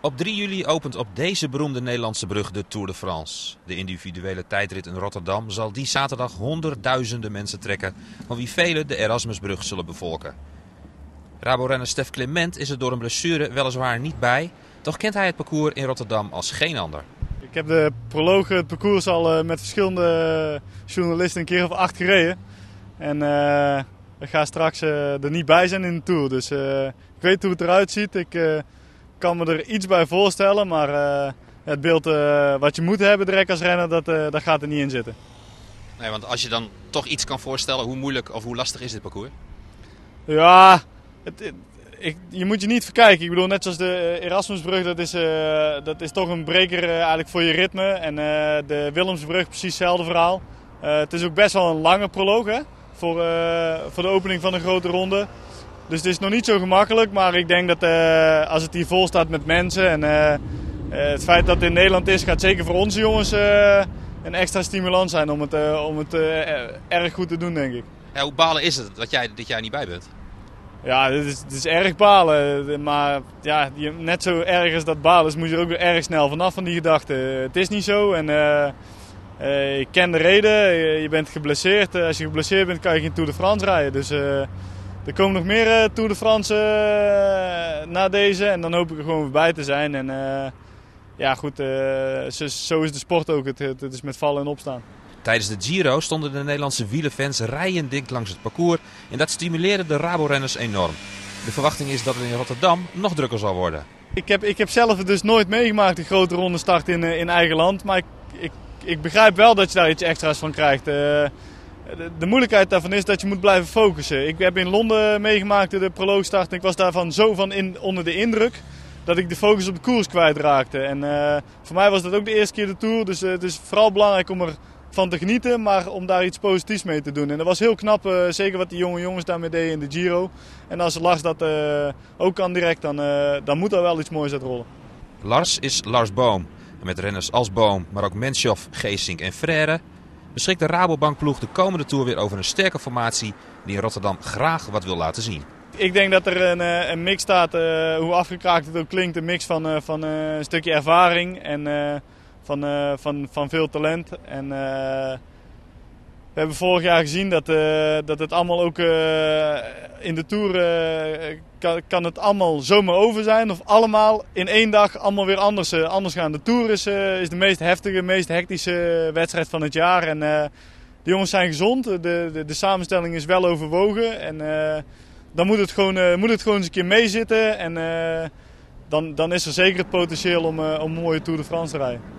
Op 3 juli opent op deze beroemde Nederlandse brug de Tour de France. De individuele tijdrit in Rotterdam zal die zaterdag honderdduizenden mensen trekken, van wie velen de Erasmusbrug zullen bevolken. Rabo-renner Stef Clement is er door een blessure weliswaar niet bij, toch kent hij het parcours in Rotterdam als geen ander. Ik heb de proloog, het parcours al eh, met verschillende journalisten een keer of acht gereden. En uh, ik ga straks uh, er niet bij zijn in de Tour. Dus ik weet hoe het eruit ziet. Ik kan me er iets bij voorstellen. Maar het beeld wat je moet hebben direct als renner, dat, dat gaat er niet in zitten. Nee, want als je dan toch iets kan voorstellen, hoe moeilijk of hoe lastig is dit parcours? Ja, het, het, ik, je moet je niet verkijken. Ik bedoel, net zoals de Erasmusbrug, dat is, dat is toch een breker eigenlijk voor je ritme. En de Willemsbrug, precies hetzelfde verhaal. het is ook best wel een lange proloog hè, voor, voor de opening van een grote ronde. Dus het is nog niet zo gemakkelijk, maar ik denk dat als het hier vol staat met mensen en het feit dat het in Nederland is, gaat zeker voor onze jongens een extra stimulans zijn om het, om het erg goed te doen, denk ik. Ja, hoe balen is het dat jij dit jaar niet bij bent? Ja, het is, het is erg balen. Maar ja, net zo erg als dat balen is, moet je er ook weer erg snel vanaf van die gedachte. Het is niet zo en ik ken de reden. Je bent geblesseerd. Als je geblesseerd bent, kan je geen Tour de France rijden. Dus er komen nog meer Tour de France na deze. En dan hoop ik er gewoon weer bij te zijn. En ja, goed, zo, zo, is de sport ook. Het, het is met vallen en opstaan. Tijdens de Giro stonden de Nederlandse wielenfans rijen dik langs het parcours en dat stimuleerde de Rabo-renners enorm. De verwachting is dat het in Rotterdam nog drukker zal worden. Ik heb, ik heb zelf dus nooit meegemaakt, de grote ronde start in, in eigen land. Maar ik, ik, ik begrijp wel dat je daar iets extra's van krijgt. De, moeilijkheid daarvan is dat je moet blijven focussen. Ik heb in Londen meegemaakt de proloogstart en ik was daarvan zo van in, onder de indruk dat ik de focus op de koers kwijtraakte. En uh, voor mij was dat ook de eerste keer de Tour, dus uh, het is vooral belangrijk om er van te genieten, maar om daar iets positiefs mee te doen. En dat was heel knap, uh, zeker wat die jonge jongens daarmee deden in de Giro. En als Lars dat ook kan direct, dan, dan moet er wel iets moois uitrollen. Lars is Lars Boom. En met renners als Boom, maar ook Menshoff, Geesink en Frère... beschikt de Rabobankploeg de komende Tour weer over een sterke formatie... die in Rotterdam graag wat wil laten zien. Ik denk dat er een, een mix staat, hoe afgekraakt het ook klinkt, een mix van, van een stukje ervaring en van, van, van veel talent. En we hebben vorig jaar gezien dat, uh, dat het allemaal ook in de Tour kan, kan het allemaal zomaar over zijn. Of allemaal in één dag allemaal weer anders, anders gaan. De Tour is, is de meest heftige, meest hectische wedstrijd van het jaar. En de jongens zijn gezond. De, de, de samenstelling is wel overwogen. En dan moet het, gewoon, moet het gewoon eens een keer meezitten. En dan, dan is er zeker het potentieel om, om een mooie Tour de France te rijden.